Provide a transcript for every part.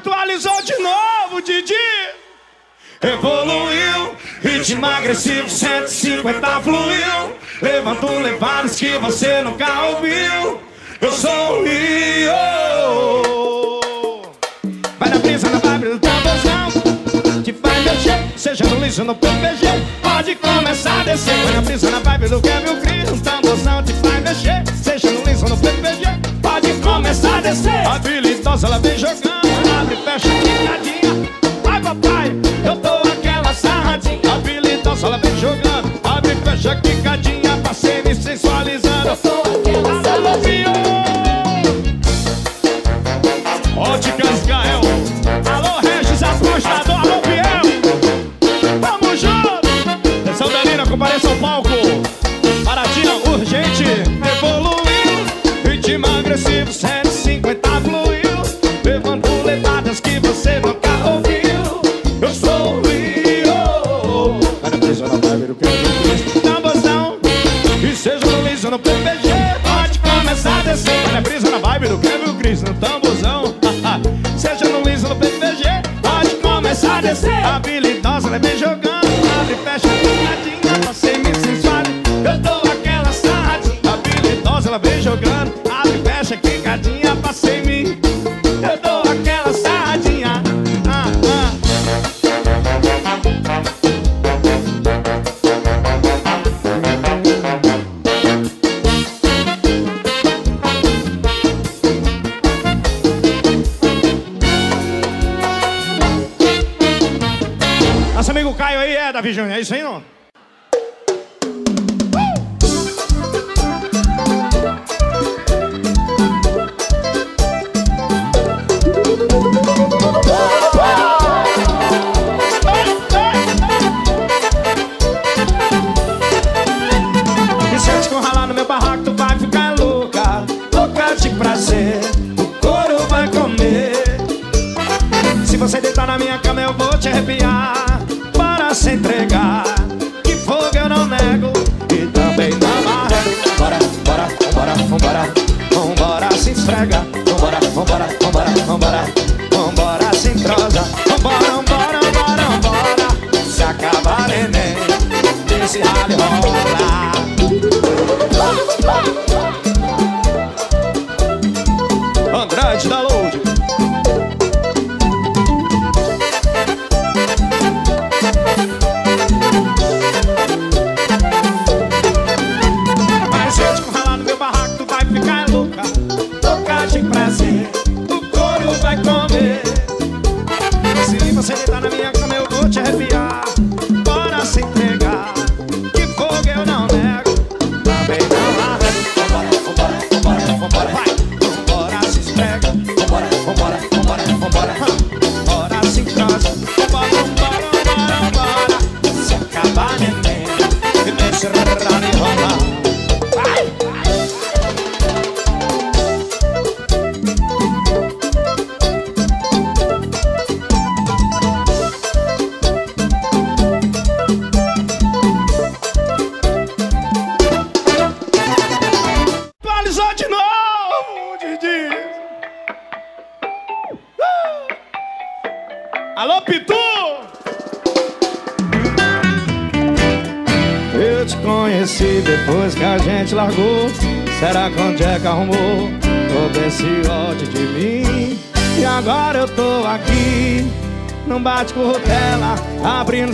atualizou de novo, Didi. Evoluiu, ritmo agressivo, 150 fluiu. Levantou levadas que você nunca ouviu. Eu sou o Rio. Vai na brisa na vibe do tamborzão. Te faz mexer, seja no liso no PPG. Pode começar a descer. Vai na brisa na vibe do Kevin Cris. Um tamborzão te faz mexer, seja no liso no PPG. Pode começar a descer. Habilidosa, ela vem jogando. Abre, fecha, picadinha. Vai, papai, eu dou aquela sarradinha. Habilidosa, ela vem jogando. Abre, fecha, quicadinha. Passei me sensualizando. Eu sou aquela sarradinha. Do Kevin Cris se esfrega Vambora, vambora, vambora, vambora. Vambora, se entrosa Vambora, vambora, vambora, vambora. Se acabar neném. Esse rally rola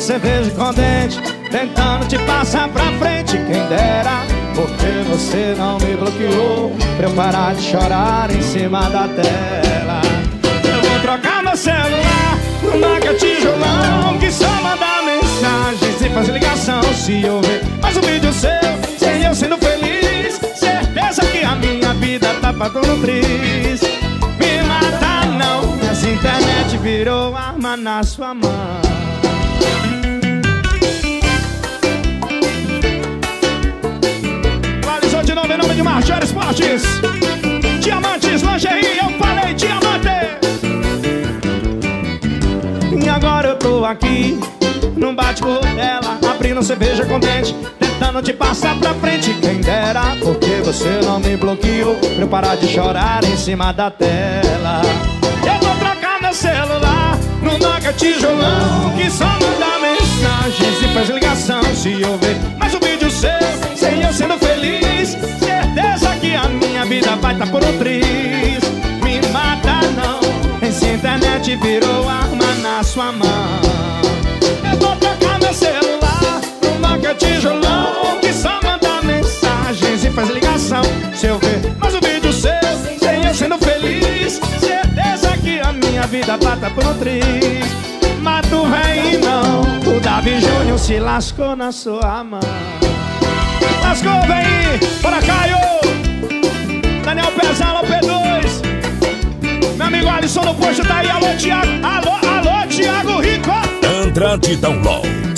cerveja com dente, tentando te passar pra frente, quem dera. Porque você não me bloqueou pra eu parar de chorar em cima da tela. Eu vou trocar meu celular numa tijolão que só manda mensagens e faz ligação. Se eu ver mais um vídeo seu, sem eu sendo feliz, certeza que a minha vida tá todo triste. Me mata não, essa internet virou arma na sua mão. Marchar Esportes. Diamantes, lingerie, eu falei diamante. E agora eu tô aqui, num bate-papo dela, abrindo cerveja contente, tentando te passar pra frente. Quem dera, porque você não me bloqueou, pra eu parar de chorar em cima da tela. Eu vou trocar meu celular no Nokia tijolão, que só manda mensagens e faz ligação se eu ver mais um vídeo seu, sem eu sendo vida vai tá por um triz. Me mata não Essa internet virou arma na sua mão. Eu vou trocar meu celular Pro Nokia tijolão Que só manda mensagens e faz ligação. Se eu ver mais um vídeo seu Sem eu sendo feliz. Certeza que a minha vida vai tá por um triz. Mato o rei não O Davi Júnior se lascou na sua mão. Lascou, vem! Bora, Caio! Daniel Pesa, alô P2. Meu amigo Alisson no posto tá aí, alô Tiago. Alô, alô Tiago Rico. Andrade Download.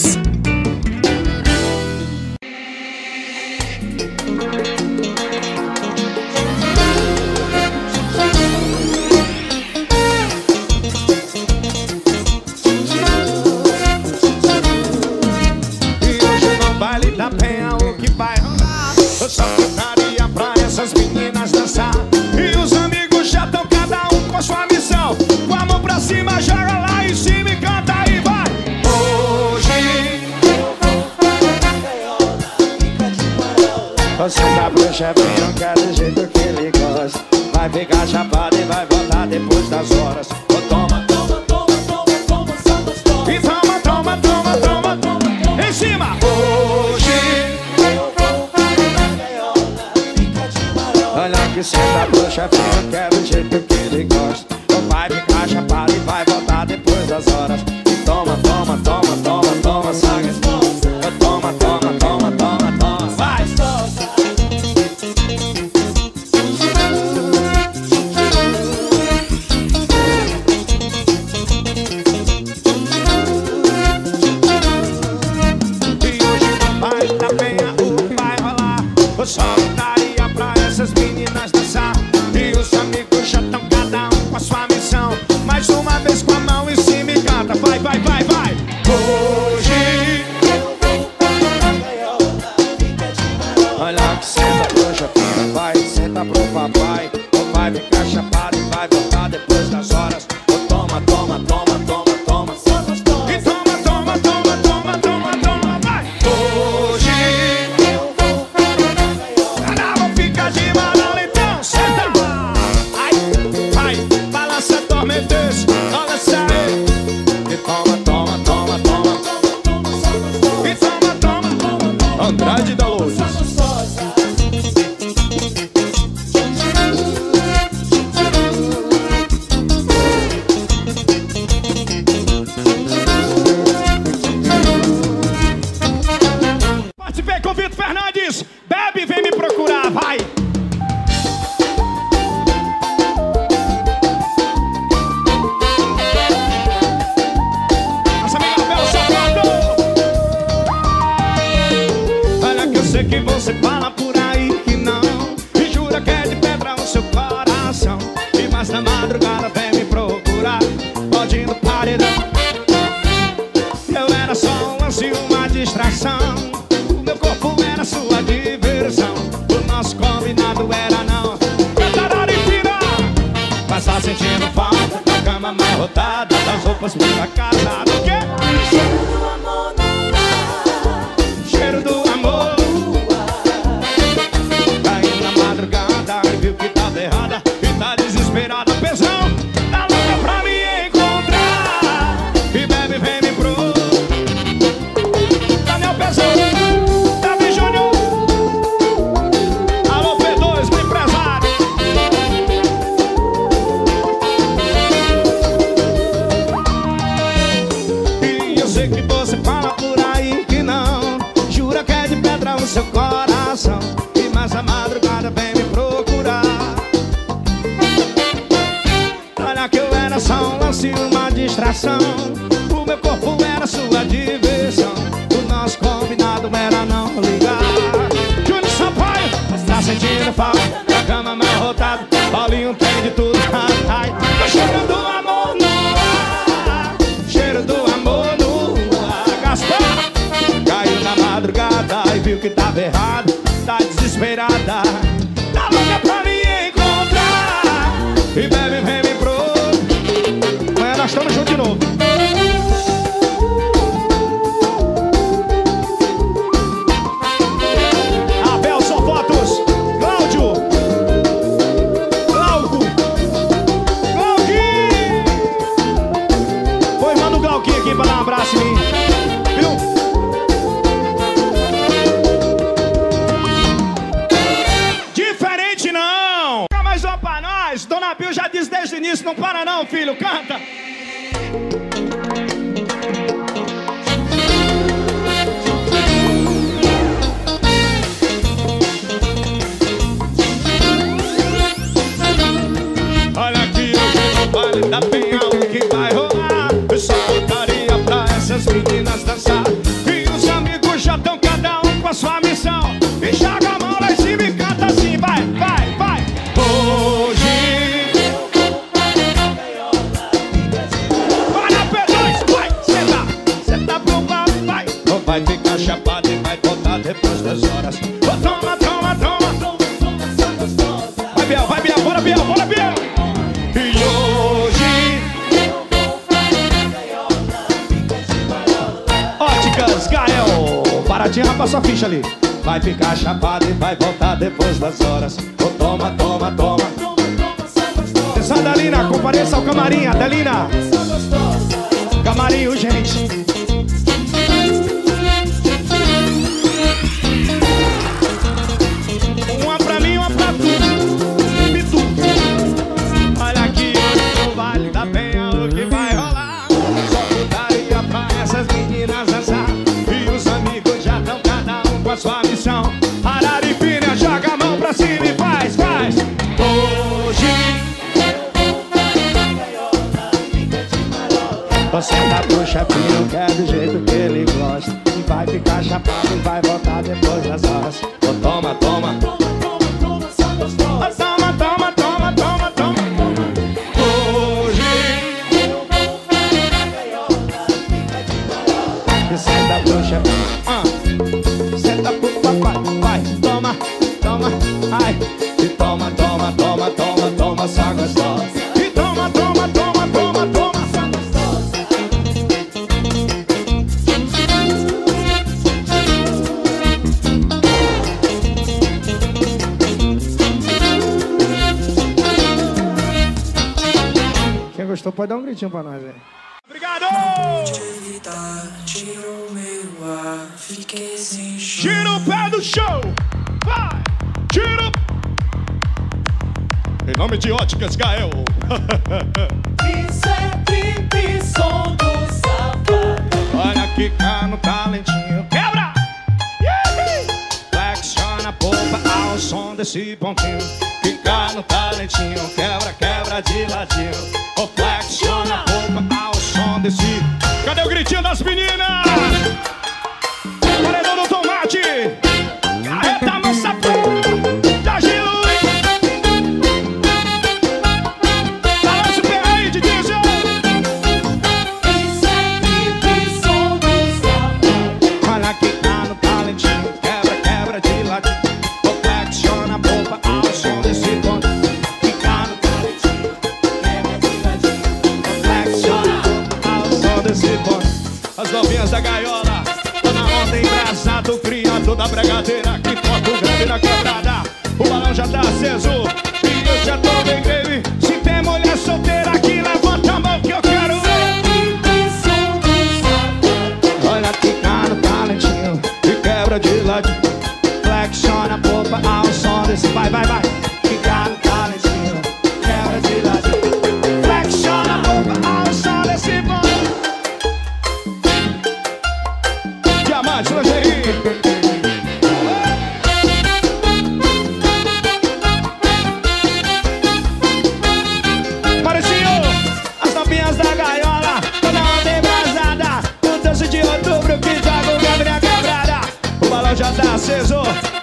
presentinho pra nós velho. Obrigado! Tira o pé do show! Vai! Tira o... Em nome de Óticas Gael. Isso é trip, som do sapato. Olha que cano talentinho. Quebra! Yeah! Flexiona a polpa ao som desse pontinho. Tá no talentinho, quebra, quebra de ladinho. Reflexiona a roupa tá ao som desse. Cadê o gritinho das meninas?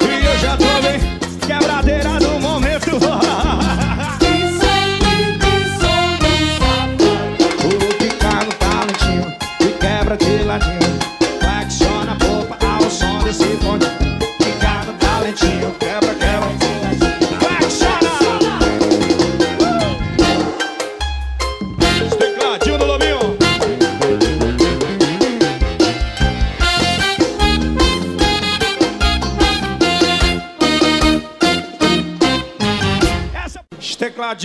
E eu já tô bem. Quebradeira do momento.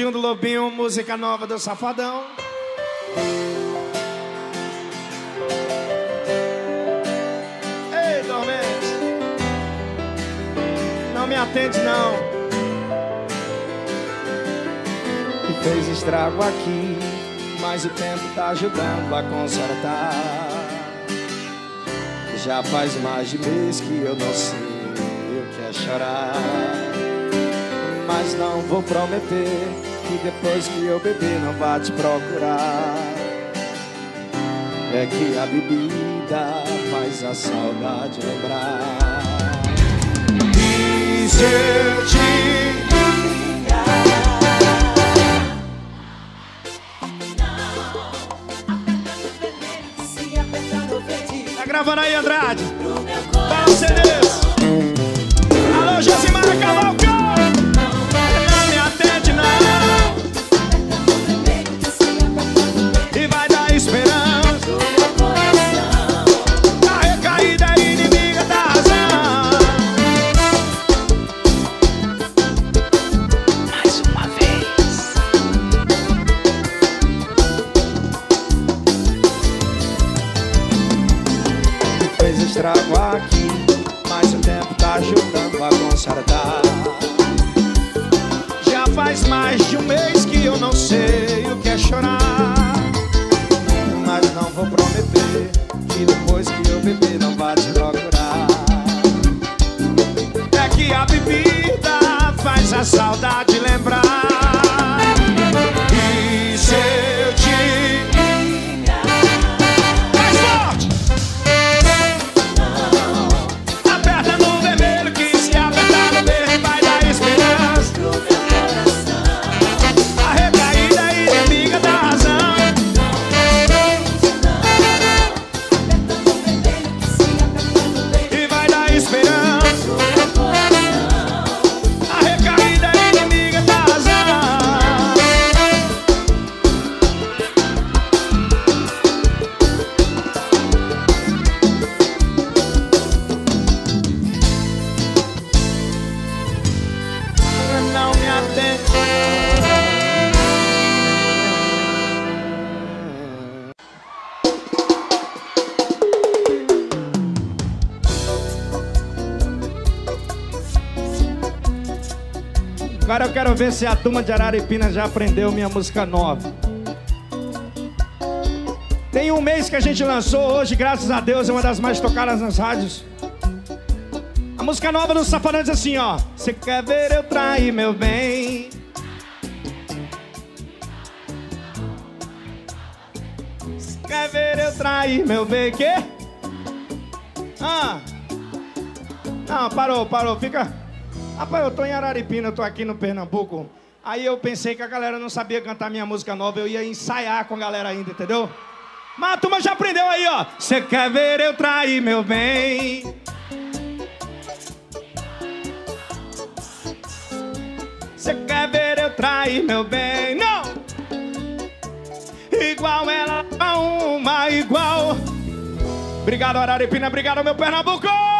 Dinho do Lobinho, música nova do Safadão. Ei, dormente. Não me atende, não. E fez estrago aqui, mas o tempo tá ajudando a consertar. Já faz mais de mês que eu não sei o que é chorar. Mas não vou prometer que depois que eu beber não vá te procurar. É que a bebida faz a saudade lembrar. E se eu te Tá gravando aí, Andrade? Fala, CDs. Alô, ver se a turma de Araripina já aprendeu minha música nova. Tem um mês que a gente lançou, hoje, graças a Deus, é uma das mais tocadas nas rádios. A música nova do Safadão diz assim, ó. Você quer ver eu trair meu bem? Cê quer ver eu trair meu bem? Quê? Ah. Não, parou, parou. Fica. Rapaz, eu tô em Araripina, eu tô aqui no Pernambuco. Aí eu pensei que a galera não sabia cantar minha música nova, eu ia ensaiar com a galera ainda, entendeu? Mas a turma já aprendeu aí, ó. Você quer ver eu trair meu bem? Você quer ver eu trair meu bem? Não! Igual ela, uma igual. Obrigado, Araripina. Obrigado, meu Pernambuco!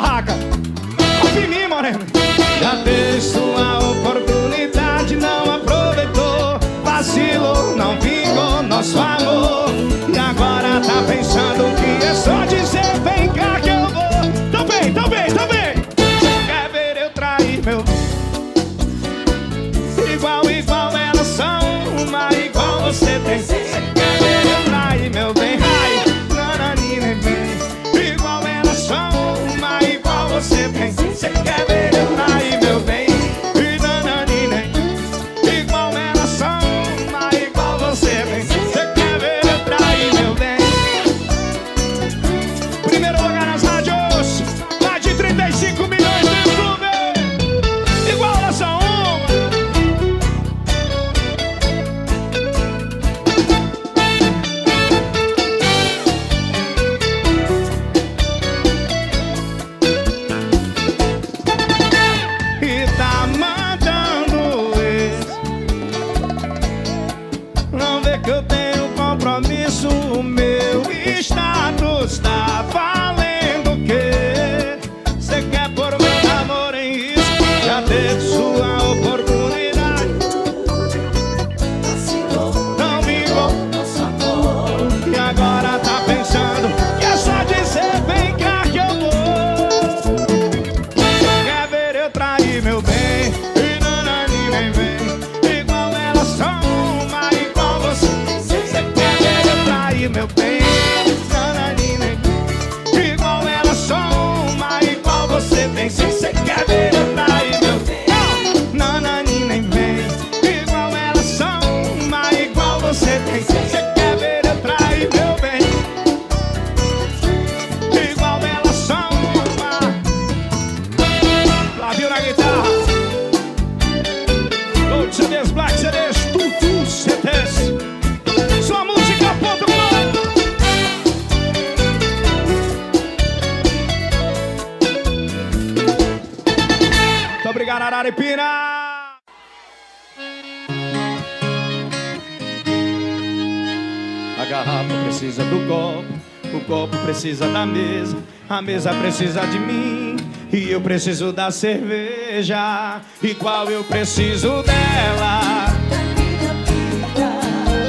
Barraca. Confia em mim, moreno. Já precisa de mim e eu preciso da cerveja, igual eu preciso dela.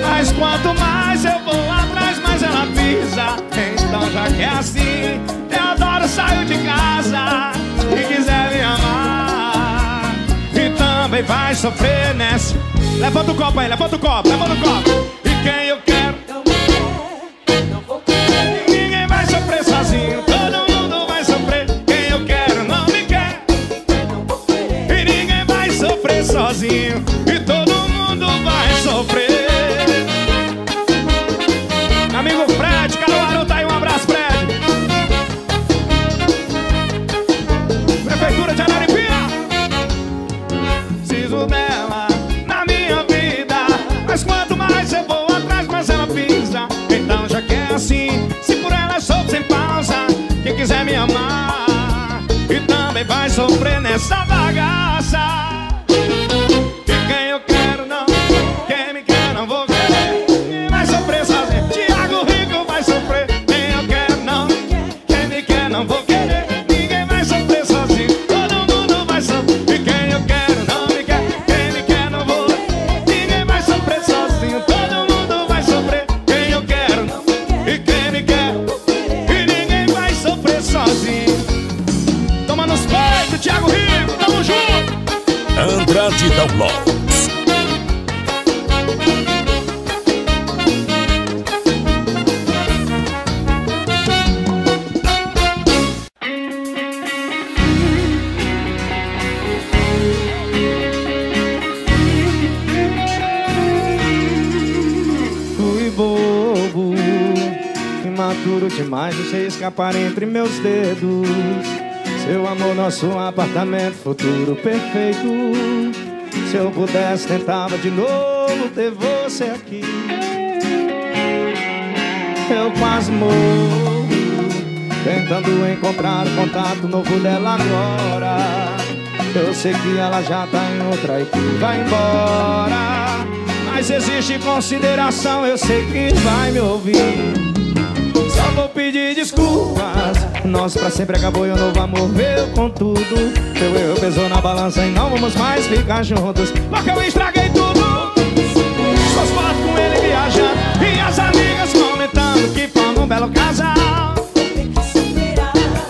Mas quanto mais eu vou atrás, mais ela pisa. Então já que é assim, Teodoro saiu de casa e quiser me amar. E também vai sofrer nessa. Levanta o copo aí, levanta o copo, levanta o copo. E quem eu sofrer nessa escapar entre meus dedos. Seu amor, nosso apartamento, futuro perfeito. Se eu pudesse, tentava de novo ter você aqui. Eu quase morro, tentando encontrar o contato novo dela agora. Eu sei que ela já tá em outra e que vai embora. Mas existe consideração, eu sei que vai me ouvir. Só vou pedir desculpas. Nosso pra sempre acabou e o novo amor veio com tudo. Teu erro pesou na balança e não vamos mais ficar juntos. Porque eu estraguei tudo. Suas fotos com ele viajando e as amigas comentando que formam um belo casal.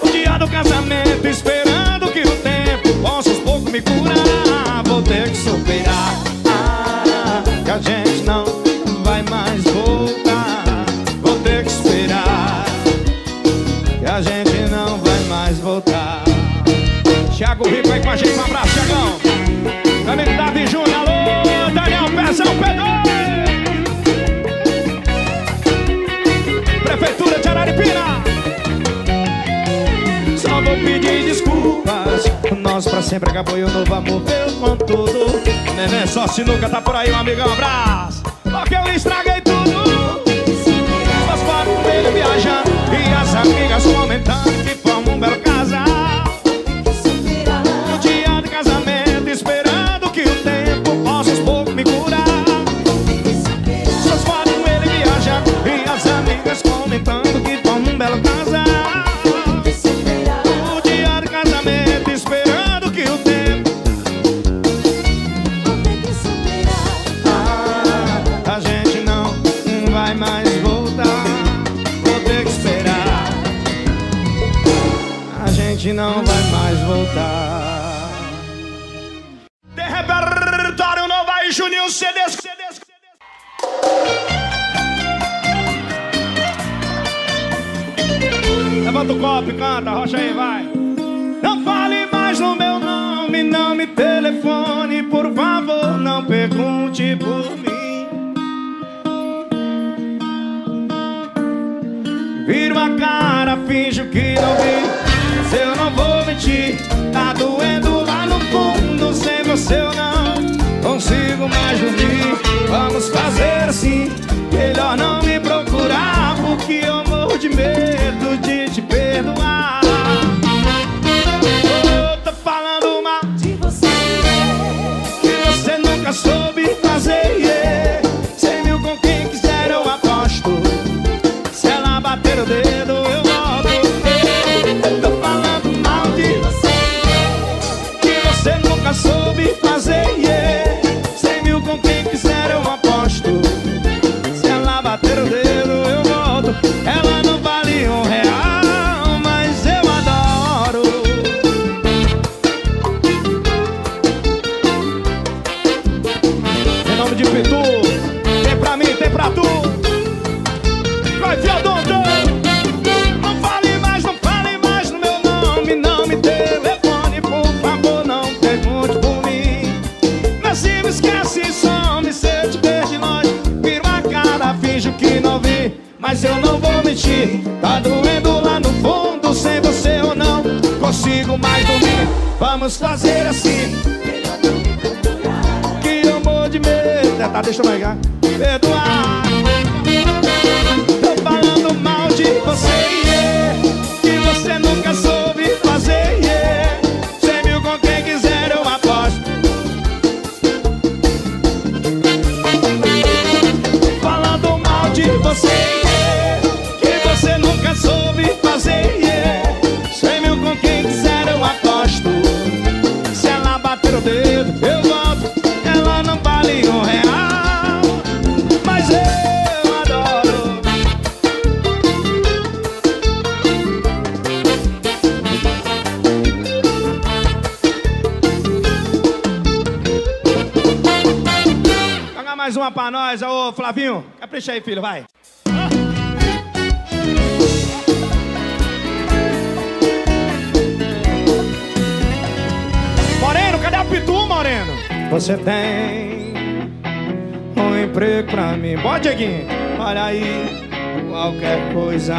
O dia do casamento, esperando que o tempo possa aos poucos me curar. Vou ter que superar. Ah, que a gente Gente, um abraço. Meu amigo Davi Júnior, alô, Daniel Pezão, Pedro. Prefeitura de Araripina. Só vou pedir desculpas. O nosso pra sempre acabou e o novo amor veio com tudo. Neném, só sinuca tá por aí, um amigão, um abraço. Porque eu estraguei tudo. As fotos dele viajando e as amigas comentando Capricha aí, filho, vai. Moreno, cadê a Pitu, Moreno? Você tem um emprego pra mim. Bora, Dieguinho. Olha aí, qualquer coisa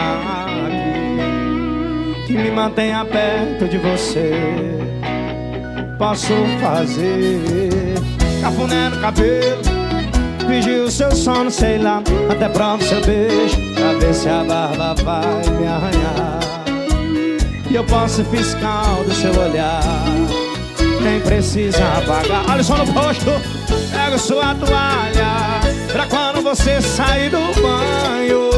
aqui que me mantenha perto de você. Posso fazer cafuné no cabelo pedir o seu sono, sei lá. Até prova o seu beijo Pra ver se a barba vai me arranhar. E eu posso fiscal do seu olhar. Nem precisa apagar? Olha só no posto Pega sua toalha Pra quando você sair do banho.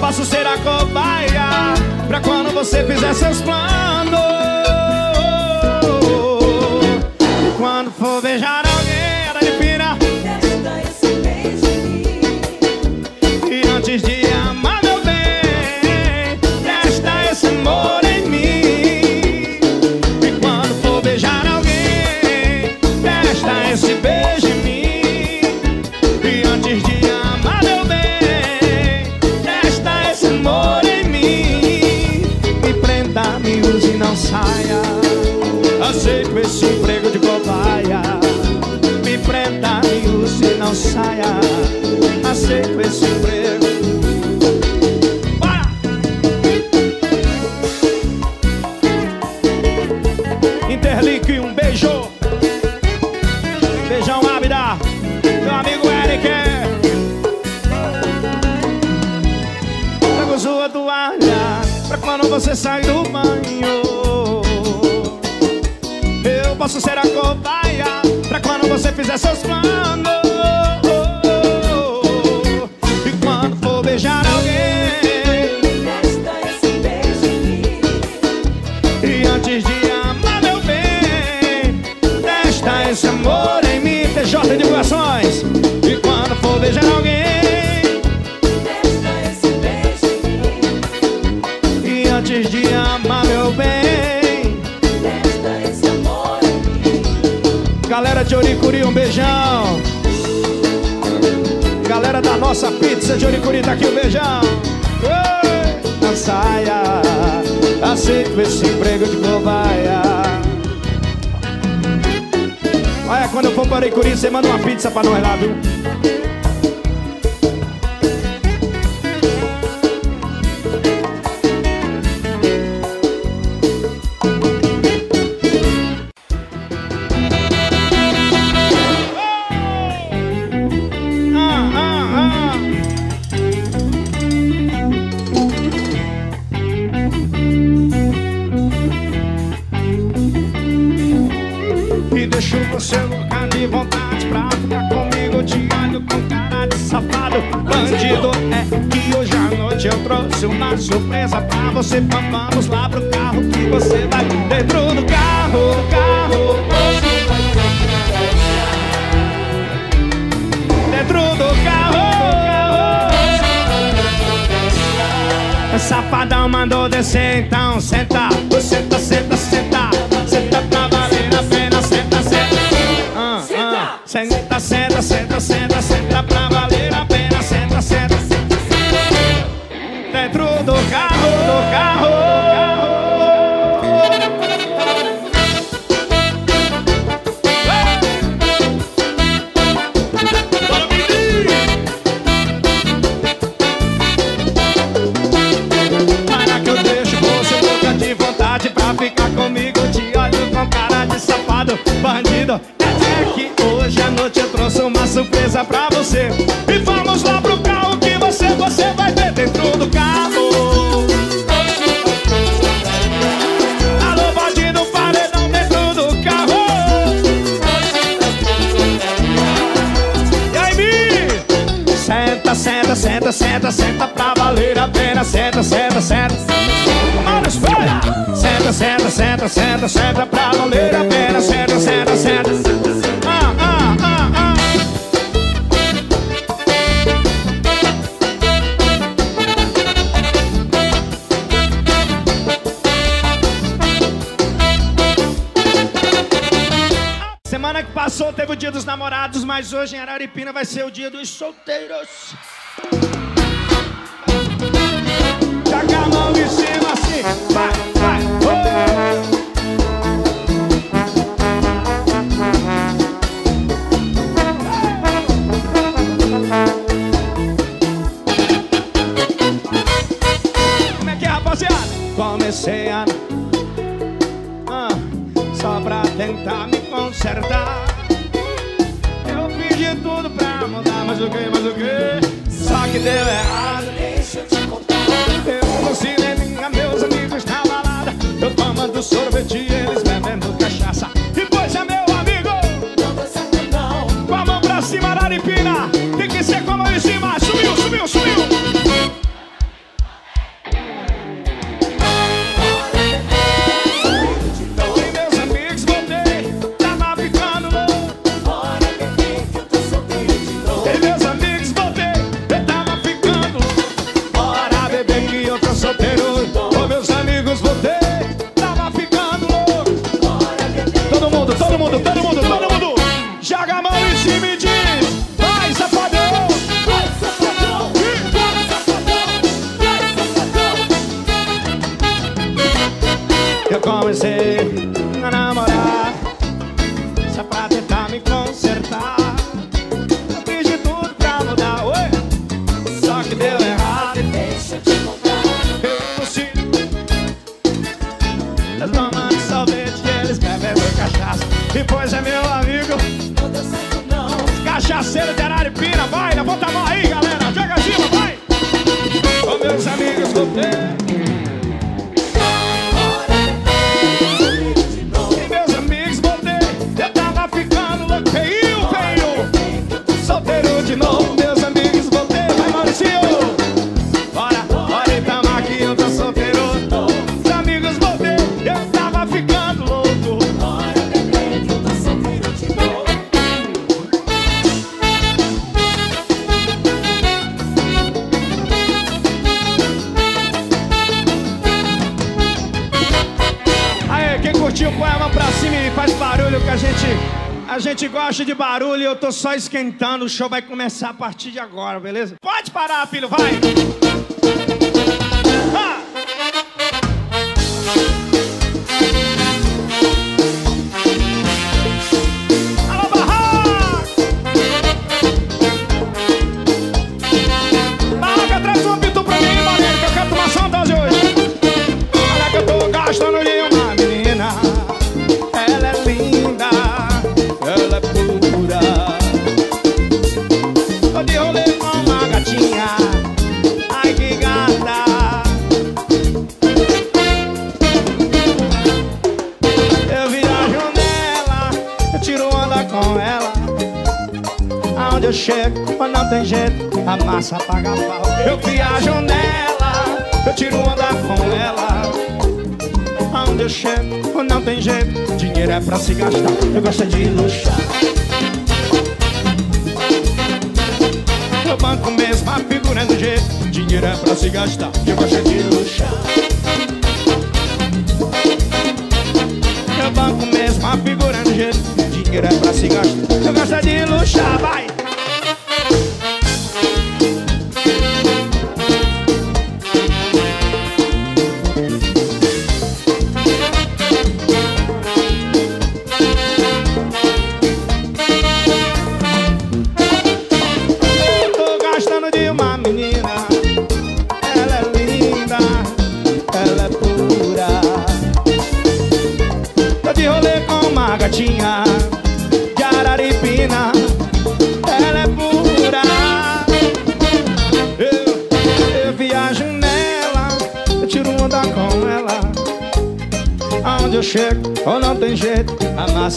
Posso ser a cobaia Pra quando você fizer seus planos. não saia Aceito esse emprego. Bora! Interlique, um beijo. Beijão ávida Meu amigo Eric. Pega sua toalha Pra quando você sai do banho. Eu posso ser a cobaia Pra quando você fizer seus planos. parei com isso, você manda uma pizza pra nós lá, viu? Deixa você no uma surpresa pra você Então vamos lá pro carro que você vai Dentro do carro, carro Dentro do carro carro. Safadão mandou descer, então senta Senta, senta, senta Senta pra valer a pena, senta, senta ah, ah. senta. Senta, senta, senta, senta, senta pra valer senta, senta pra não a pena, senta, senta, senta. Ah, ah, ah, Semana que passou teve o dia dos namorados, mas hoje em Araripina vai ser o dia dos solteiros. do sorvete. Tô só esquentando. O show vai começar a partir de agora, beleza? Pode parar, filho, vai! Chego, mas não tem jeito, a massa paga pau. Eu viajo nela, eu tiro onda com ela. Aonde eu chego, não tem jeito, dinheiro é pra se gastar. Eu gosto de luxar. No banco mesmo, a figura do jeito, dinheiro é pra se gastar. Eu gosto de luxar. No banco mesmo, a figura do jeito, dinheiro é pra se gastar. Eu gosto de luxar, vai!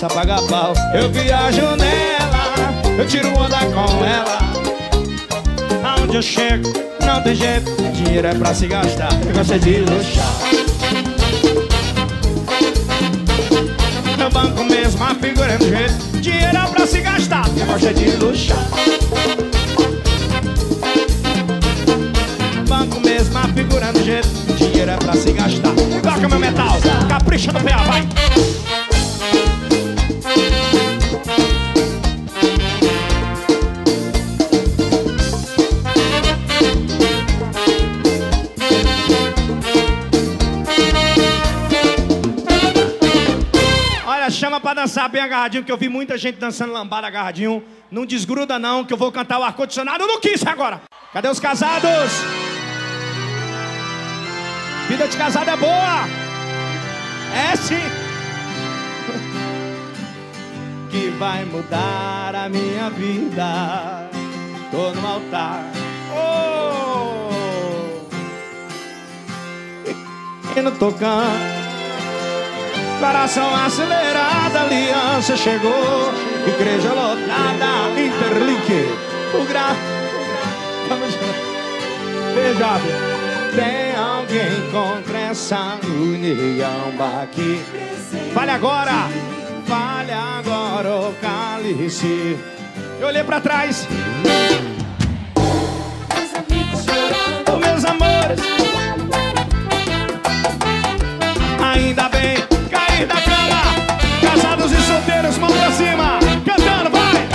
Paga pau. Eu viajo nela, eu tiro onda com ela. Aonde eu chego, não tem jeito, dinheiro é pra se gastar. Eu gosto é de luxar. No banco mesmo, a figura é do jeito, dinheiro é pra se gastar. Eu gosto é de luxar. Banco mesmo, a é do jeito, dinheiro é pra se gastar. Toca meu metal, capricha no PA, vai. Agarradinho, que eu vi muita gente dançando lambada agarradinho. Não desgruda não, que eu vou cantar o ar-condicionado no Kiss agora. Cadê os casados? Vida de casado é boa. É sim. Que vai mudar a minha vida. Tô no altar. Oh! E no tocando. Coração acelerado, aliança chegou. Igreja lotada, Interlink. O gra... Veja. Tem alguém contra essa união aqui. Fale agora. Fale agora, ô cálice. Eu olhei pra trás. Meus amigos chorando. Cair da cama. Casados e solteiros, mão pra cima. Cantando, vai!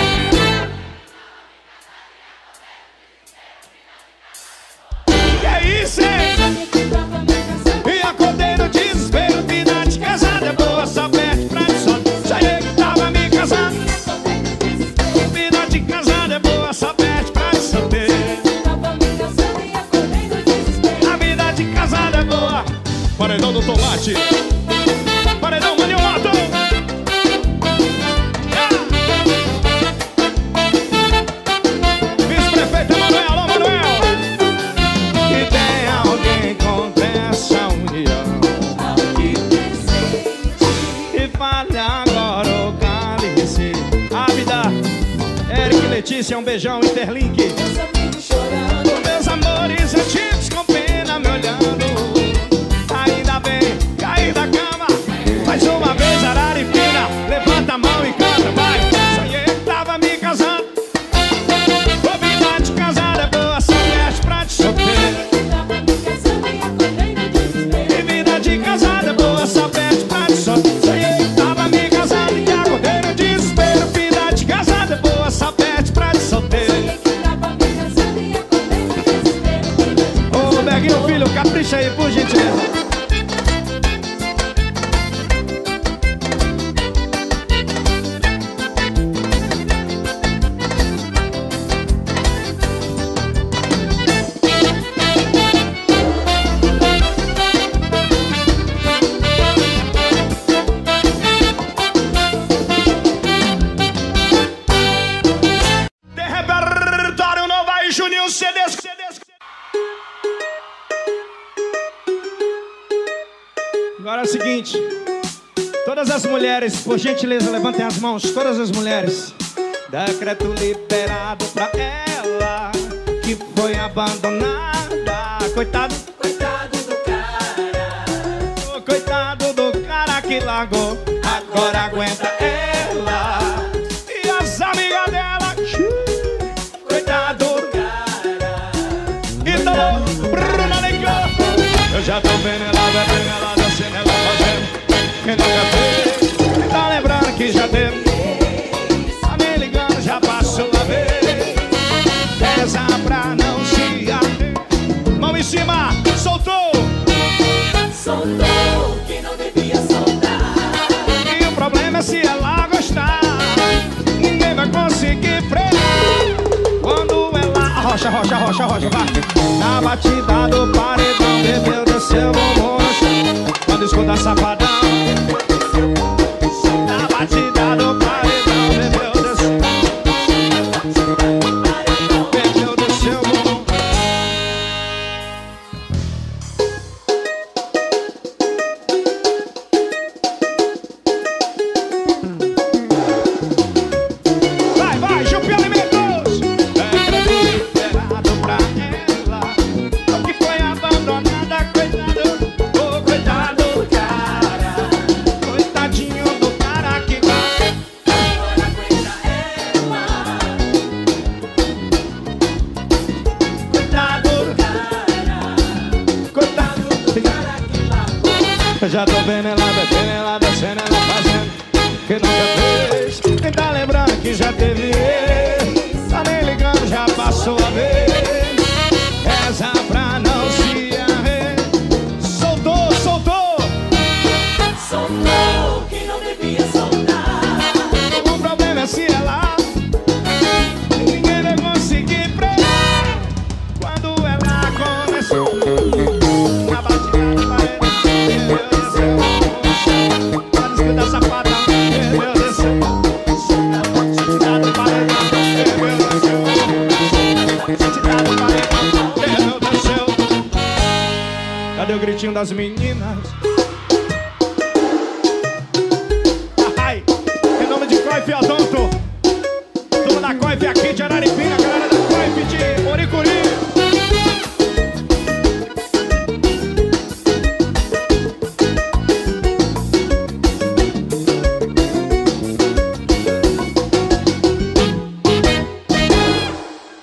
Que é isso, hein? E acordei no desespero. Vida de casada é boa, só perde pra sono. Sonhei que tava me casando. Vida de casada é boa, só perde pra solteiro. E no desespero. A vida de casada é boa. Paredão do tomate. Letícia, um beijão, Interlink. Todas as mulheres, por gentileza, levantem as mãos. Todas as mulheres. Decreto liberado pra ela que foi abandonada. Coitado, Coitado do cara, coitado do cara que largou. Agora aguenta ela e as amigas dela. Coitado do cara. Então, Bruna Legal. Eu já tô vendo ela bebendo, ela já teve. Tá me ligando, já passou a vez. Pesa pra não se ater. Mão em cima, soltou. Soltou que não devia soltar. E o problema é se ela gostar. Ninguém vai conseguir frear. Quando ela. Rocha, rocha, rocha, rocha, vai. Na batida do paredão, bebeu, desceu, bombom. Quando escuta safadão. Cadê o gritinho das meninas? Ai, em nome de Coif Odonto Turma da Coif aqui de Araripina Galera da Coif de Oricuri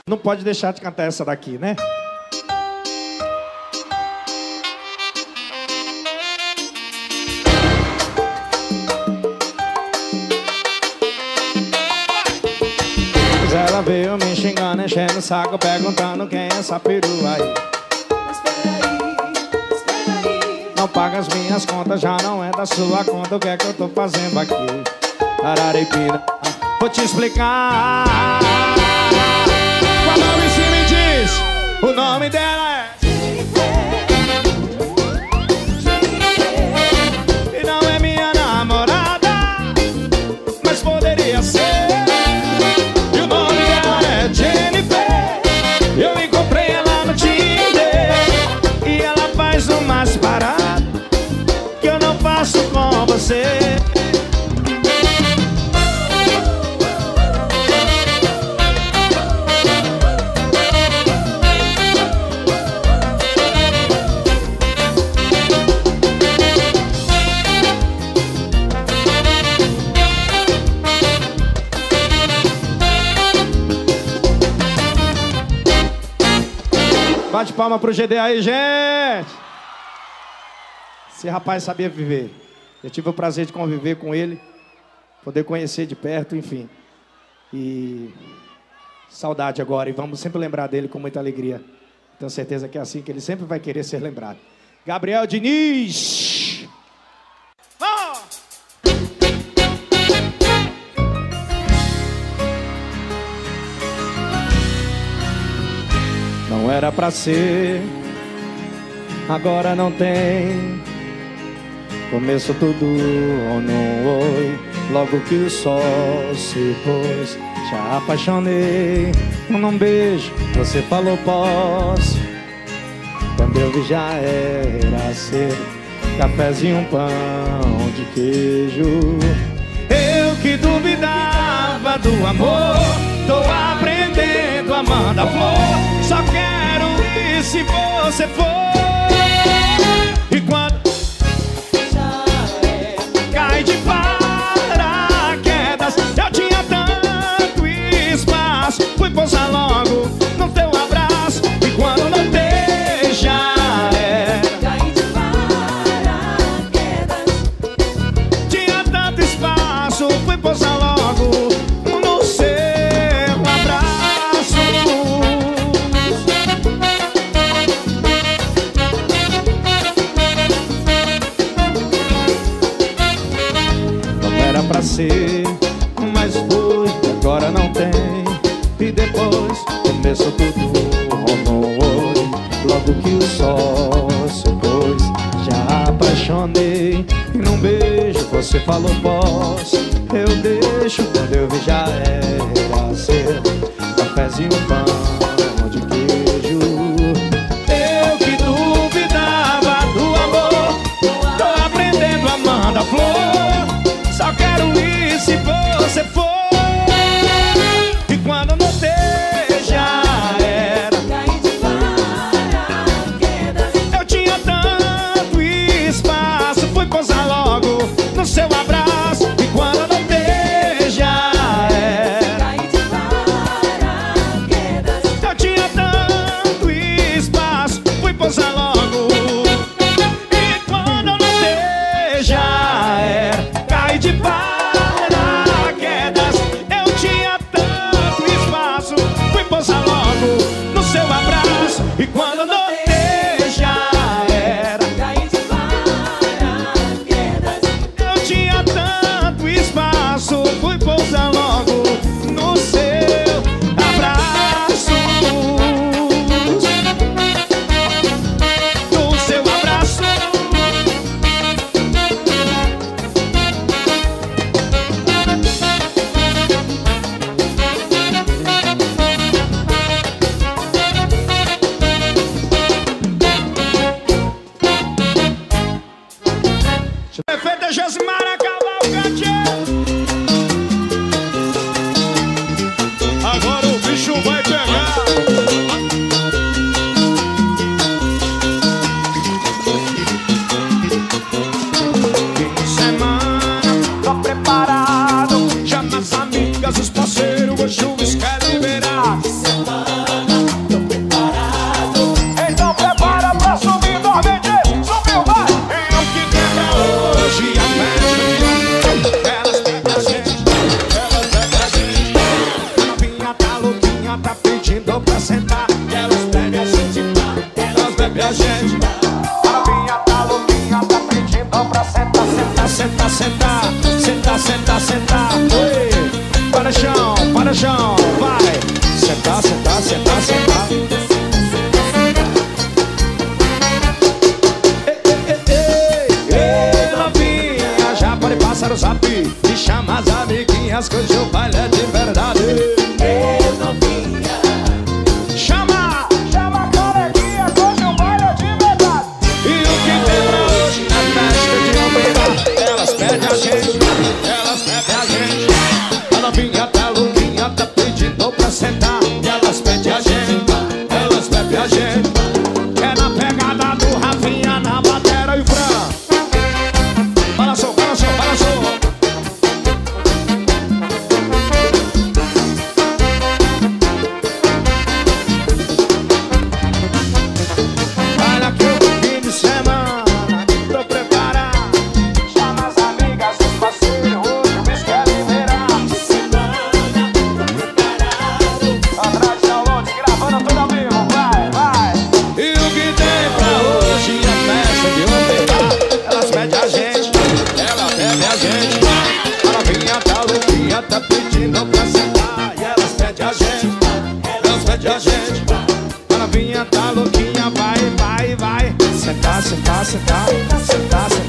Não pode deixar de cantar essa daqui, né? Enchendo o saco, perguntando quem é essa perua aí. Não paga as minhas contas, já não é da sua conta. O que é que eu tô fazendo aqui? Araripina, vou te explicar. Quando a Missy me diz, o nome dela é. Você. Bate palma pro GD aí, gente! Esse rapaz sabia viver. Eu tive o prazer de conviver com ele, poder conhecer de perto, enfim. E saudade agora, e vamos sempre lembrar dele com muita alegria. Tenho certeza que é assim que ele sempre vai querer ser lembrado. Gabriel Diniz. Não era pra ser, agora não tem. Começo tudo não oi, logo que o sol se pôs, já apaixonei. Num beijo, você falou posso. Quando eu vi já era cedo, cafezinho, um pão de queijo. Eu que duvidava do amor, tô aprendendo a mandar flor. Só quero ir se você for. Pousar logo você falou posso, eu deixo quando eu vi já era cedo. Cafézinho, pão Ela tá pedindo pra sentar E elas pedem a gente, elas pedem a gente. A novinha tá louquinha, vai, vai, vai. Sentar, sentar, sentar, sentar, sentar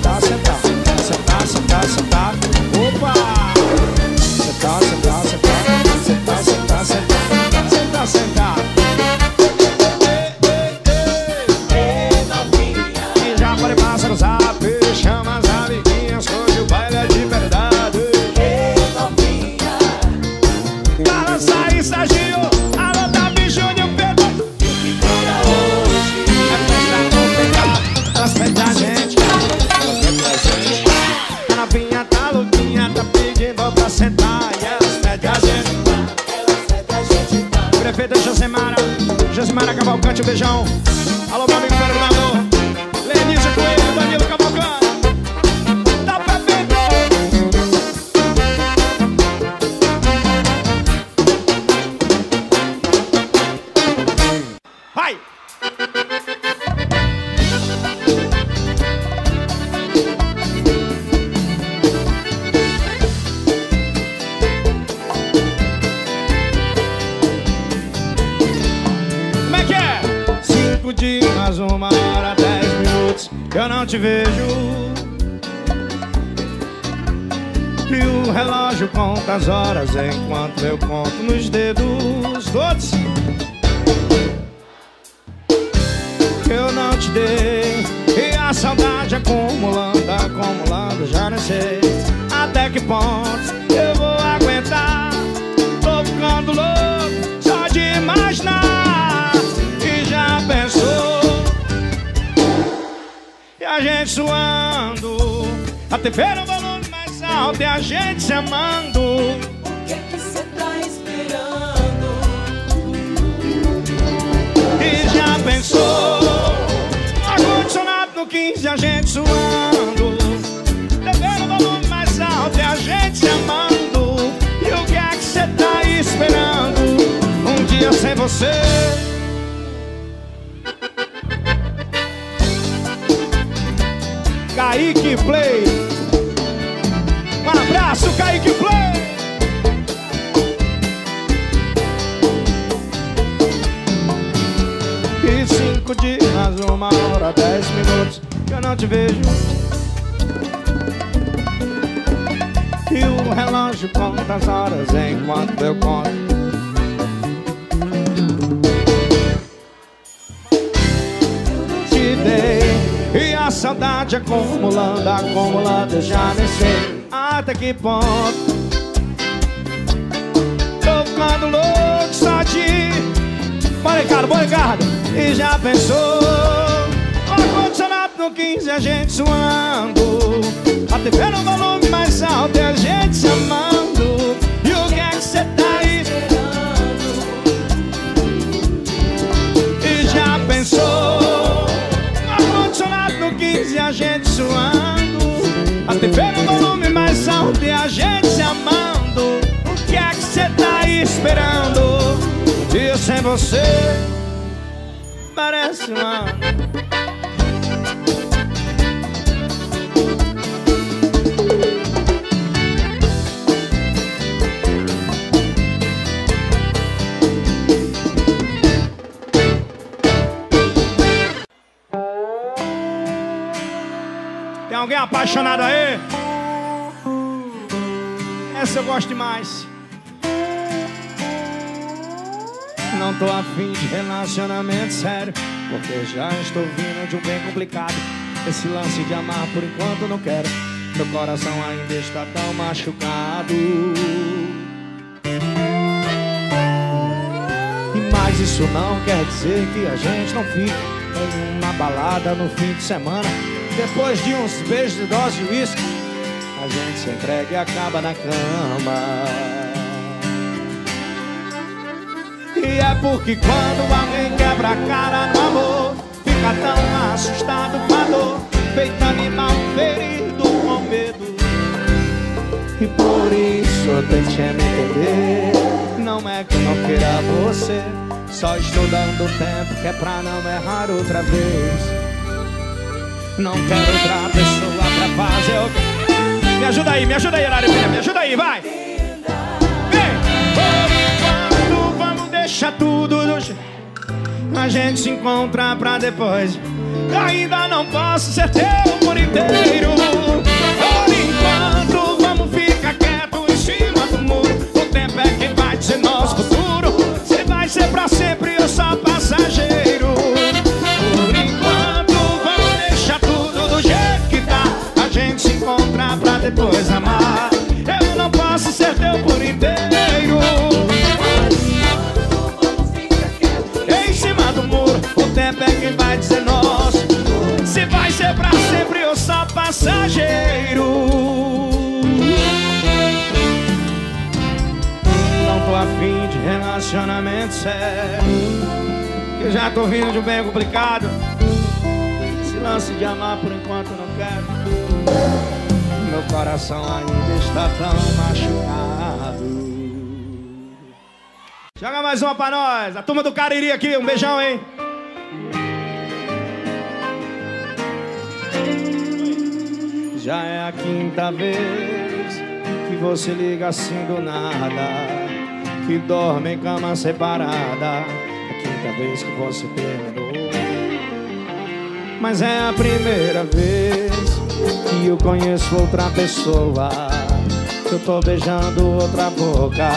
Play Um abraço, Kaique Play E cinco dias, uma hora, dez minutos que eu não te vejo. E o relógio conta as horas enquanto eu conto. Saudade acumulando, acumulando, eu já nem sei até que ponto. Tô ficando louco só de Bora, Ricardo, bora, Ricardo. E já pensou? Ar-condicionado no 15, a gente suando. A TV no volume mais alto e a gente se amando. Gente suando. A TV no volume mais alto e a gente se amando. O que é que cê tá esperando? E sem você parece uma Tem alguém apaixonado aí? Essa eu gosto demais. Não tô afim de relacionamento sério Porque já estou vindo de um bem complicado Esse lance de amar por enquanto não quero Meu coração ainda está tão machucado E Mas isso não quer dizer que a gente não fique Em uma balada no fim de semana. Depois de uns beijos e dose de uísque A gente se entrega e acaba na cama. E é porque quando alguém quebra a cara no amor Fica tão assustado com a dor Feito animal ferido com medo. E por isso eu tentei me entender Não é que não queira você Só estou dando tempo que é pra não errar outra vez Não quero outra pessoa pra fazer o Me ajuda aí, me ajuda aí, Araripina, me ajuda aí, vai! Vem! Por enquanto, vamos deixar tudo do jeito A gente se encontra pra depois. Ainda não posso ser teu por inteiro. Depois amar. Eu não posso ser teu por inteiro. Em cima do muro, o tempo é quem vai dizer nosso. Se vai ser pra sempre ou só passageiro. Não tô afim de relacionamento sério. Eu já tô vindo de um bem complicado. Esse lance de amar por enquanto não quero. Meu coração ainda está tão machucado. Joga mais uma pra nós. A turma do Cariri aqui, um beijão, hein? Já é a quinta vez que você liga assim do nada. Que dorme em cama separada. A quinta vez que você terminou. Mas é a primeira vez que eu conheço outra pessoa. Eu tô beijando outra boca.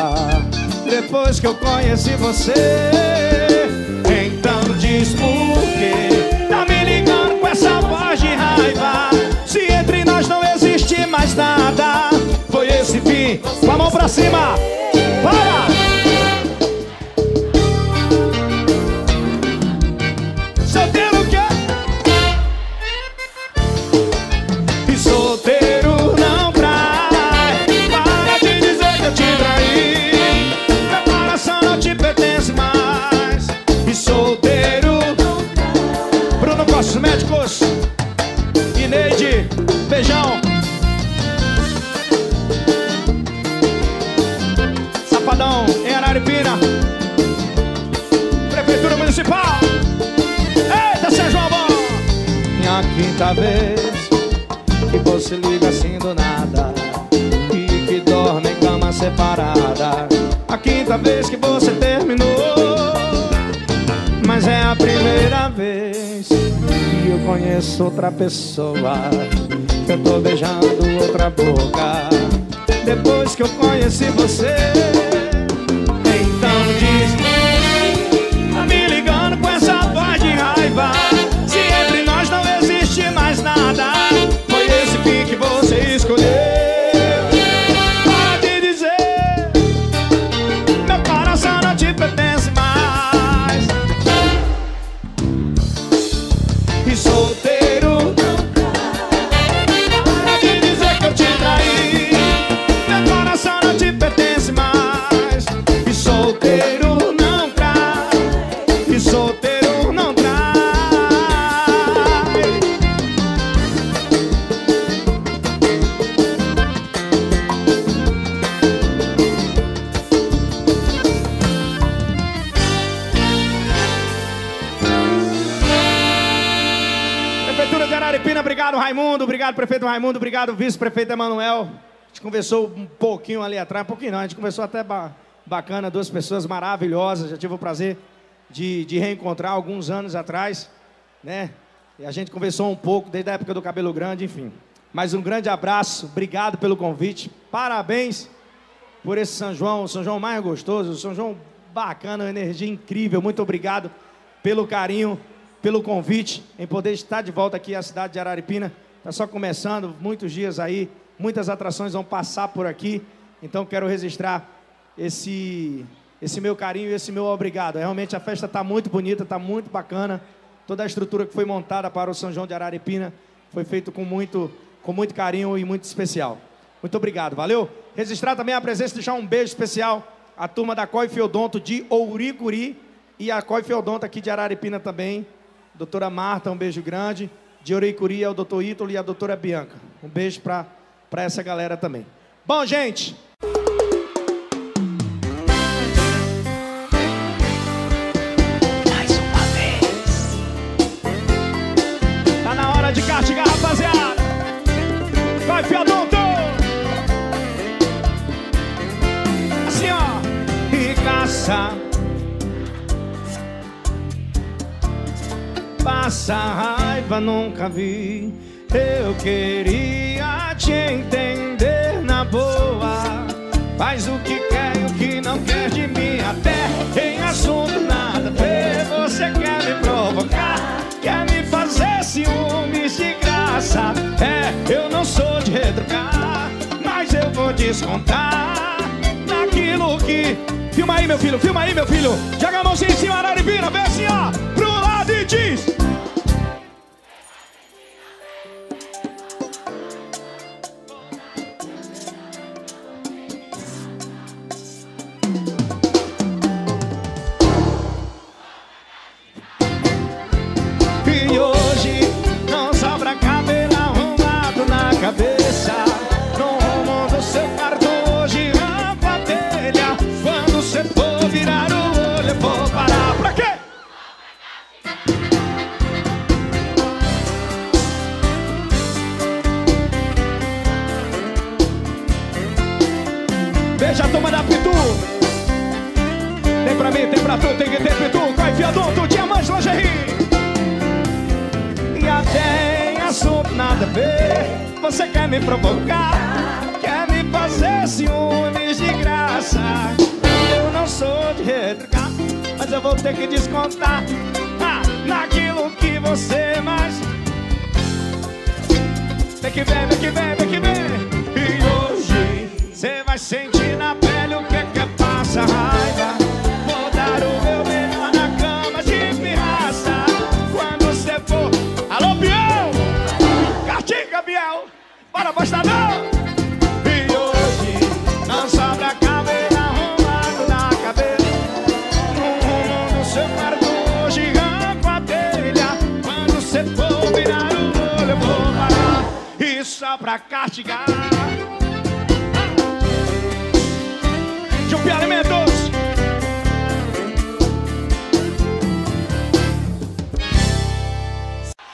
Depois que eu conheci você. Então diz por quê? Tá me ligando com essa voz de raiva. Se entre nós não existe mais nada. Foi esse fim. Com a mão pra cima. Para! Quinta vez. Que você liga assim do nada. E que dorme em cama separada. A quinta vez que você terminou. Mas é a primeira vez. Que eu conheço outra pessoa. Que eu tô beijando outra boca. Depois que eu conheci você você prefeito Raimundo, obrigado vice-prefeito Emanuel. A gente conversou um pouquinho ali atrás, um pouquinho não, a gente conversou até ba- bacana, duas pessoas maravilhosas, já tive o prazer de, de reencontrar alguns anos atrás, né? E a gente conversou um pouco desde a época do cabelo grande, enfim. Mas um grande abraço, obrigado pelo convite, parabéns por esse São João, o São João mais gostoso, o São João bacana, uma energia incrível. Muito obrigado pelo carinho, pelo convite, em poder estar de volta aqui à cidade de Araripina. Está só começando, muitos dias aí, muitas atrações vão passar por aqui. Então quero registrar esse, esse meu carinho e esse meu obrigado. Realmente a festa está muito bonita, está muito bacana. Toda a estrutura que foi montada para o São João de Araripina foi feito com muito, com muito carinho e muito especial. Muito obrigado, valeu? Registrar também a presença, deixar um beijo especial à turma da Coi Feodonto de Ouricuri e a Coi Feodonto aqui de Araripina também. Doutora Marta, um beijo grande de Oreicuri, o doutor Ítalo e a doutora Bianca. Um beijo para essa galera também. Bom, gente, Está na hora de castigar, rapaziada. Vai, Fiadonto! Assim, ó. E caça. Passa raiva nunca vi. Eu queria te entender na boa. Faz o que quer e o que não quer de mim. Até em assunto nada Você quer me provocar, quer me fazer ciúmes de graça. É, eu não sou de retrucar, mas eu vou descontar naquilo que. Filma aí, meu filho, filma aí, meu filho. Joga a mãozinha em cima da vira, vê assim, ó, pro lado e diz. Só pra castigar. Chupi Alimentos.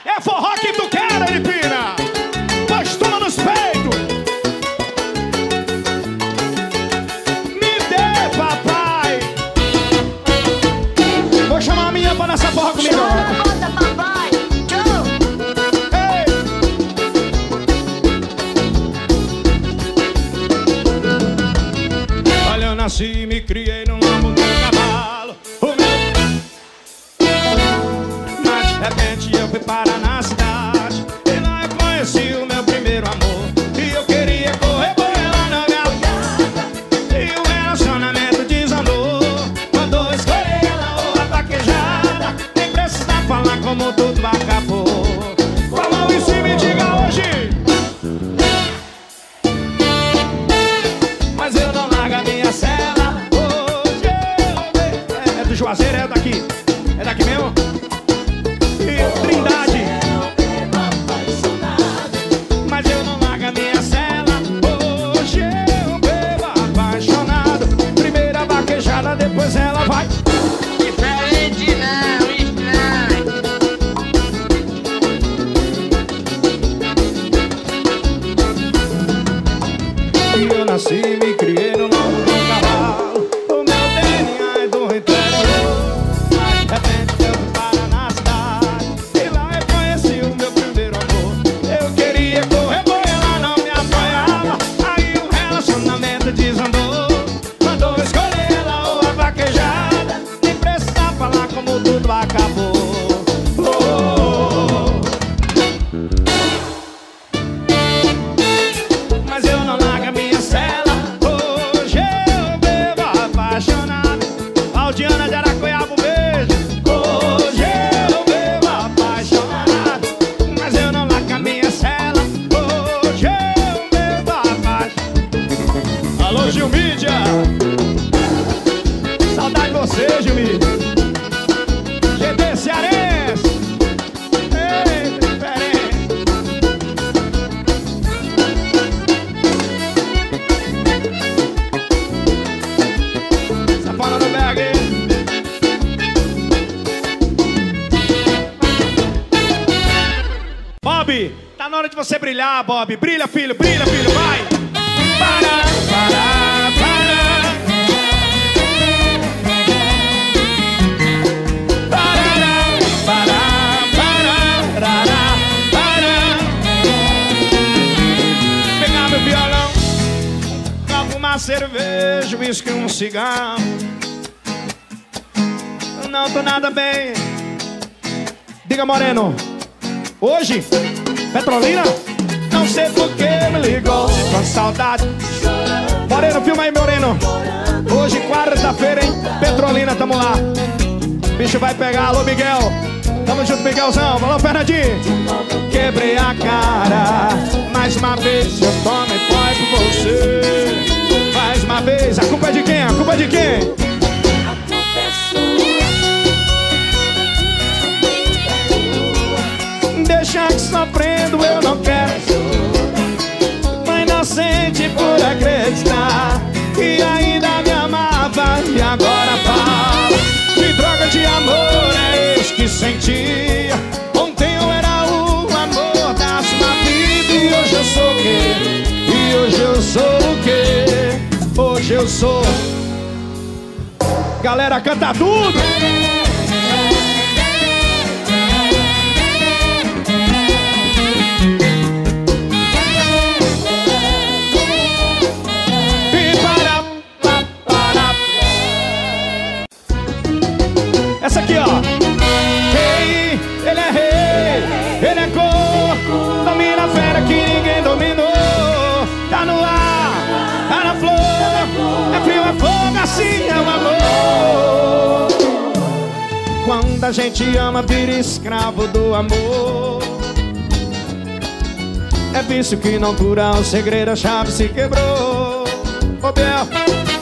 É forró que tu quer, ele para Bob, brilha, filho, brilha, filho, vai! Para, para, para! Pará, pará, pará, pará. Pegar meu violão, copo, uma cerveja, uísque, um cigarro. Não tô nada bem. Diga, Moreno. Hoje, Petrolina. Não sei por que me ligou. Com saudade. Moreno, filma aí, Moreno. Hoje, quarta-feira, hein? Petrolina, tamo lá. Bicho vai pegar, alô, Miguel. Tamo junto, Miguelzão. Alô, Fernandinho. Quebrei a cara. Mais uma vez eu tomo e põe por você. Mais uma vez. A culpa é de quem? A culpa é de quem? Deixa que sofrendo eu não quero. Inocente por acreditar que ainda me amava e agora fala. Que droga de amor é esse que sentia? Ontem eu era o amor da sua vida e hoje eu sou o quê? E hoje eu sou o quê? Hoje eu sou. Galera, canta tudo! Aqui, ó. Rei, ele é rei, ele é cor. Domina a fera que ninguém dominou. Tá no ar, tá na flor. É frio, é fogo, assim é o amor. Quando a gente ama, vira escravo do amor. É vício que não cura o segredo, a chave se quebrou. Ô não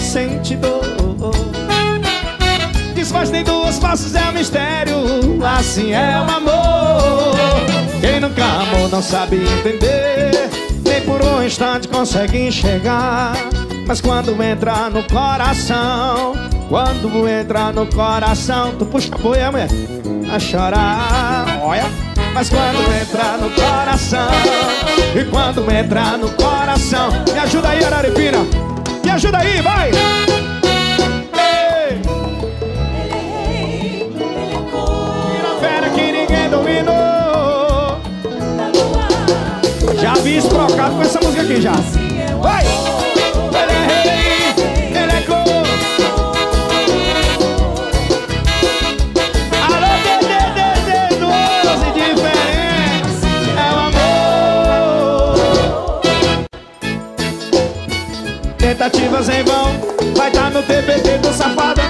sente dor. Desfaz nem duas faces, é um mistério, assim é o amor. Quem nunca amou não sabe entender, nem por um instante consegue enxergar. Mas quando entra no coração, quando entra no coração, tu puxa a boia, mulher, a chorar. Olha. Mas quando entra no coração, e quando entra no coração, me ajuda aí, Araripina, ajuda aí, vai! Já vi esprocado com essa música aqui já. Vai! Tentativas em vão, vai dar no TBT do safado.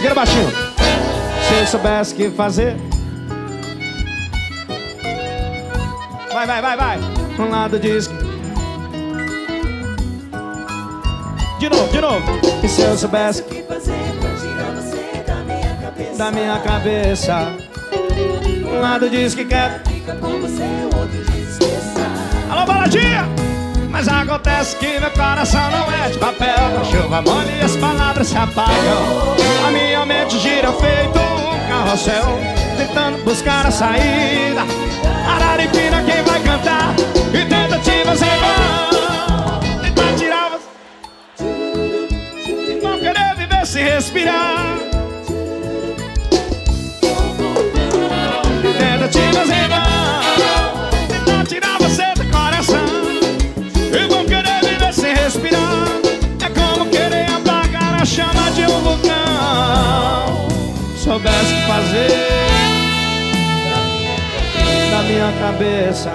Vira baixinho. Se eu soubesse o que fazer. Vai, vai, vai, vai. Um lado diz. que- De novo, de novo. E se eu soubesse que fazer pra tirar você da minha cabeça? da minha cabeça. Um lado diz que quer. Fica com você, Mas acontece que meu coração não é de papel. A chuva molha e as palavras se apagam. A minha mente gira feito um carrossel. Tentando buscar a saída. Araripina quem vai cantar? E tentativas em vão. Tentar tirar você. E não querer viver sem respirar fazer Na minha cabeça.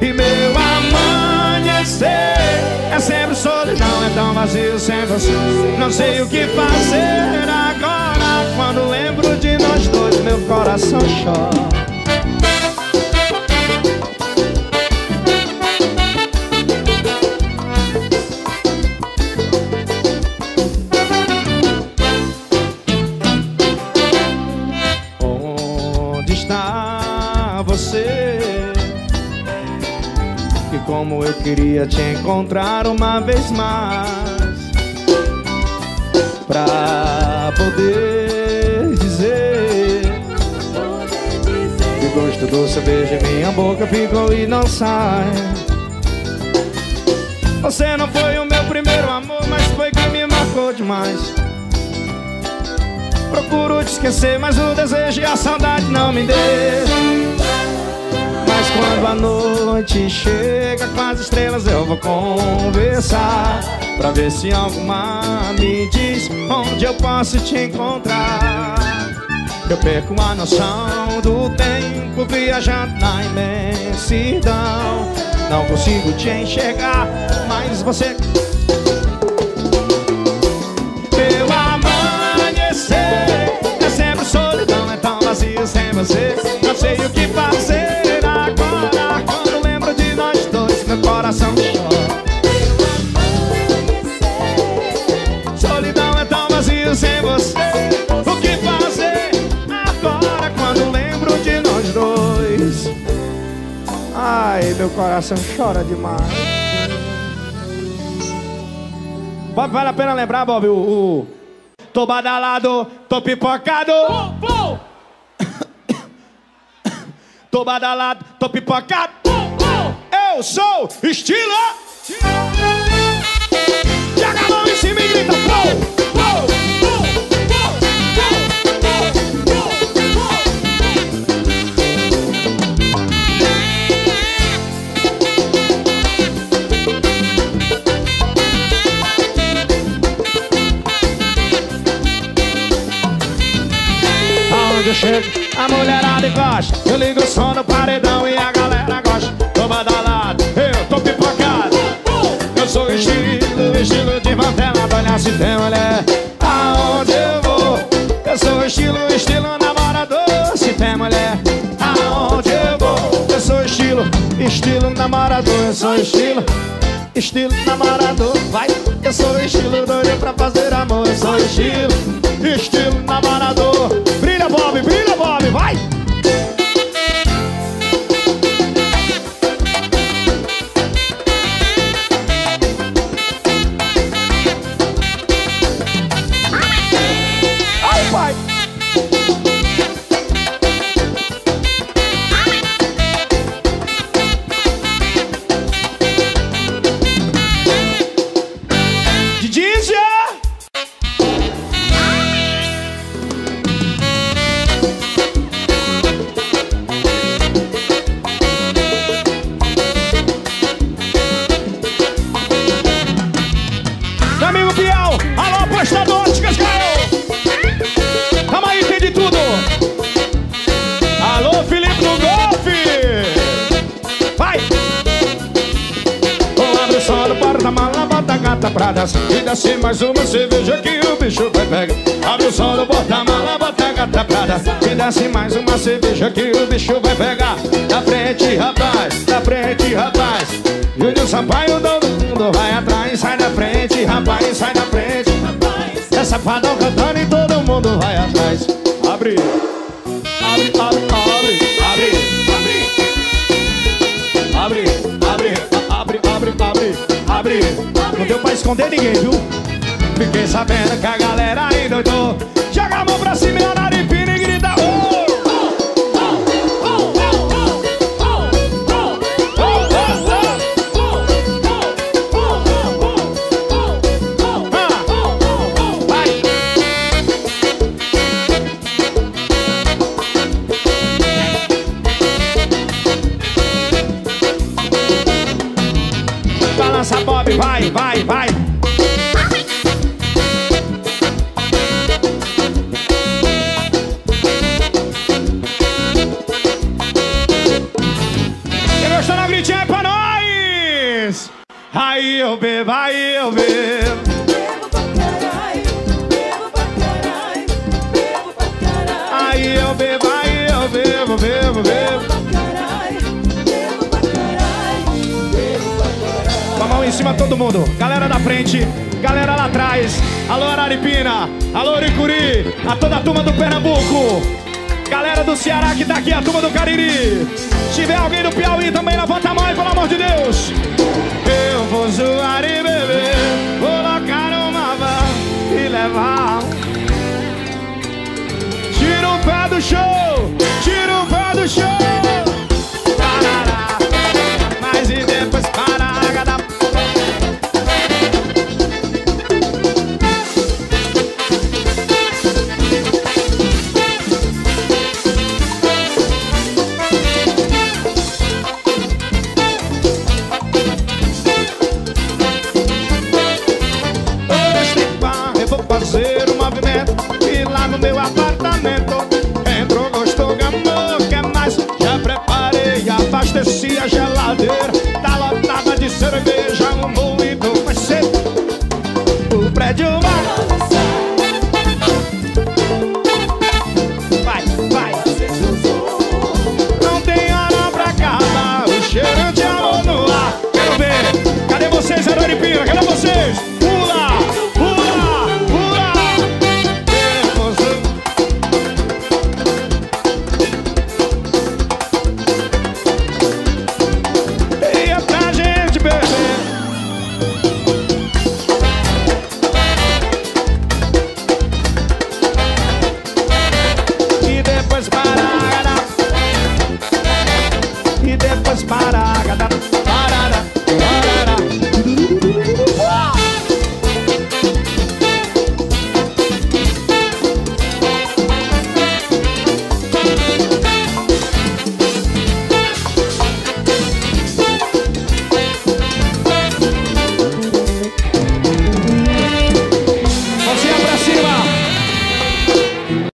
E meu amanhecer É sempre solidão, é tão vazio sem você. Não sei o que fazer agora Quando lembro de nós dois Meu coração chora como eu queria te encontrar uma vez mais Pra poder dizer Que gosto doce beijo em minha boca ficou e não sai Você não foi o meu primeiro amor, mas foi que me marcou demais. Procuro te esquecer, mas o desejo e a saudade não me deixam. Mas quando a noite chega com as estrelas eu vou conversar Pra ver se alguma me diz onde eu posso te encontrar. Eu perco a noção do tempo viajando na imensidão. Não consigo te enxergar, mas você coração chora demais Bob, vale a pena lembrar, Bob, o... o... Tô badalado, tô pipocado Tô badalado, tô pipocado. Eu sou estilo. Joga a mão em cima e grita. Pou, Aonde eu chego, a mulherada gosta. Eu ligo o som no paredão e a galera gosta. Tô badalado, eu tô pipocado. Eu sou estilo, estilo de mantelada. Olha se tem mulher, aonde eu vou. Eu sou estilo, estilo namorador. Se tem mulher, aonde eu vou. Eu sou estilo, estilo namorador. Eu sou estilo. Estilo namorador, vai Eu sou estilo cerveja que o bicho vai pegar Aí eu bebo, aí eu bebo. Bebo bebo bebo. Aí eu bebo, aí eu bebo, bebo, bebo. bebo mão em cima todo mundo. Galera da frente, galera lá atrás. Alô Araripina, alô Uricuri, a toda a turma do Pernambuco. Galera do Ceará que tá aqui, a turma do Cariri tiver alguém do Piauí também, levanta a mão aí, pelo amor de Deus. Eu vou zoar e beber, vou colocar uma van e levar. Tira o pé do show, tira o pé do show.